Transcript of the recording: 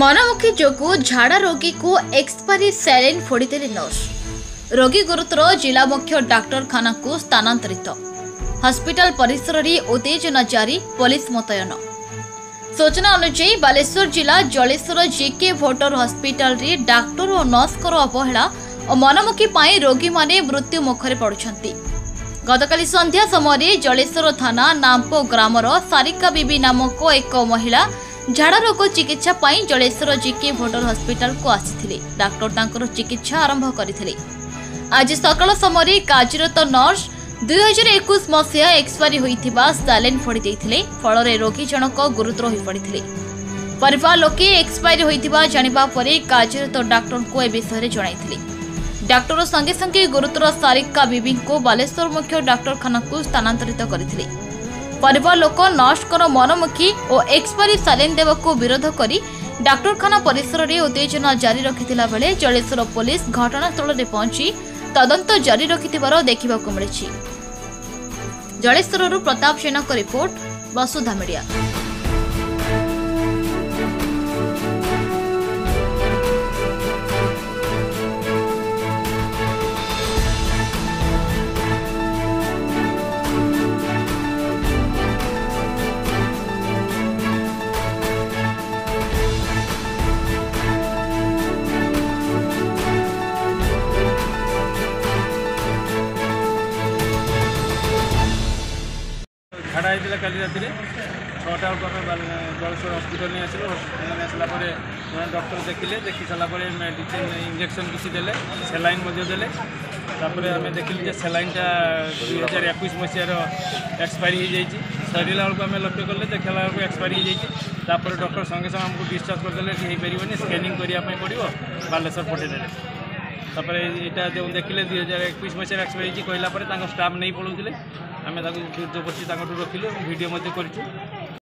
ମରାମୁଖୀ ଯୋଗୁଁ ଝାଡ଼ା ରୋଗୀକୁ ଏକ୍ସପାରି ସେଲିନ୍ ଫୋଡ଼ିଥିଲେ ନର୍ସ ରୋଗୀ ଗୁରୁତର ଜିଲ୍ଲା ମୁଖ୍ୟ ଡାକ୍ତରଖାନାକୁ ସ୍ଥାନାନ୍ତରିତ ହସ୍ପିଟାଲ ପରିସରରେ ଉତ୍ତେଜନା ଜାରି ପୋଲିସ ମୁତୟନ ସୂଚନା ଅନୁଯାୟୀ ବାଲେଶ୍ୱର ଜିଲ୍ଲା ଜଳେଶ୍ୱର ଜିକେ ଭୋଟର ହସ୍ପିଟାଲରେ ଡାକ୍ତର ଓ ନର୍ସଙ୍କର ଅବହେଳା ଓ ମନମୁଖୀ ପାଇଁ ରୋଗୀମାନେ ମୃତ୍ୟୁ ମୁଖରେ ପଡ଼ୁଛନ୍ତି ଗତକାଲି ସନ୍ଧ୍ୟା ସମୟରେ ଜଳେଶ୍ୱର ଥାନା ନାମ୍ପୋ ଗ୍ରାମର ସାରିକା ବିବି ନାମକ ଏକ ମହିଳା ଝାଡ଼ା ରୋଗ ଚିକିତ୍ସା ପାଇଁ ଜଳେଶ୍ୱର ଜିକେ ଭୋଟର ହସ୍ପିଟାଲକୁ ଆସିଥିଲେ ଡାକ୍ତର ତାଙ୍କର ଚିକିତ୍ସା ଆରମ୍ଭ କରିଥିଲେ ଆଜି ସକାଳ ସମୟରେ କାର୍ଯ୍ୟରତ ନର୍ସ ଦୁଇ ହଜାର ଏକୋଇଶ ମସିହା ଏକ୍ସପାରି ହୋଇଥିବା ସାଲେନ୍ ଫୋଡ଼ି ଦେଇଥିଲେ ଫଳରେ ରୋଗୀ ଜଣକ ଗୁରୁତର ହୋଇପଡ଼ିଥିଲେ ପରିବାର ଲୋକେ ଏକ୍ସପାରି ହୋଇଥିବା ଜାଣିବା ପରେ କାର୍ଯ୍ୟରତ ଡାକ୍ତରଙ୍କୁ ଏ ବିଷୟରେ ଜଣାଇଥିଲେ ଡାକ୍ତର ସଙ୍ଗେ ସଙ୍ଗେ ଗୁରୁତର ସାରିକା ବିବିଙ୍କୁ ବାଲେଶ୍ୱର ମୁଖ୍ୟ ଡାକ୍ତରଖାନାକୁ ସ୍ଥାନାନ୍ତରିତ କରିଥିଲେ পরিবার লোক নর্সঙ্কর মনমুখী ও এক্সপারি সালেন দেওয়া বিরোধ করে ডাক্তারখানা পরিসরের উত্তেজনা জারি রাখি বেড়ে জলেশ্বর পুলিশ ঘটনাস্থଳରେ পৌঁছি তদন্ত জারি রাখি দেখা মিছে জলেশ্বর প্রতাপ সেনা রিপোর্ট বসুধা মিডিয়া হারাই দিলে কালি রাত্রে ছটার কথা জলেশ্বর হসপিটাল নিয়ে আসলো হসপিটালে আসলা পরে ডক্টর দেখিলে দেখি সারা পরে মেডিসিন ইঞ্জেকশন কিছু দেলে স্যালাইন মধ্যে দেলে তাপরে আমি দেখিলি যে স্যালাইনটা দুই হাজার একুশ মশিয়ার এক্সপায়ারি হয়েযাই সরিলা বেড়ে আমি লক্ষ্য কলে যে খেলা বেড়ে এক্সপায়ারি হয়েযাই তাপরে ডক্টর সঙ্গে সঙ্গে আমি ডিসচার্জ করেদেলে কি হয়েপারবনি স্ক্যানিং করা পড়ব বালেশ্বর পঠাইদেলে তাপরে এটা যে দেখিলে দুই হাজার একুশ মশিয়ার এক্সপায়ারি হয়েছি কহিলা পরে তাঙ্ক স্টাফ নেই পড়াউলে আমি তাকে উদ্বুদ্ধ করছি তাকে রଖିলু এবং ভিডিও ମଧ୍ୟ କରିଛୁ